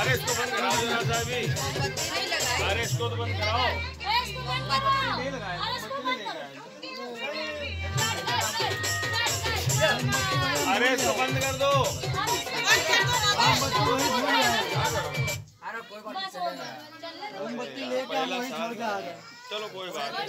अरे इसको बंद कराओ जरा अरे इसको तो बंद कराओ। अरे इसको बंद कर दो। चलो कोई बात नहीं।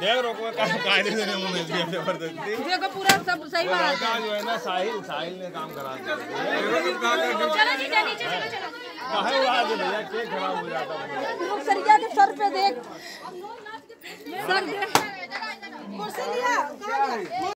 देख काम कायदे से नहीं मिल गया ज़बरदस्ती। देखो पूरा सब सही बात लड़का जो है ना साहिल साहिल ने काम करा दिया। चलो जीजा नीचे चलो चलो। काहे उड़ा दे भैया केक खराब हो जाता है? सरिया के सर पे देख। सर कुर्सी लिया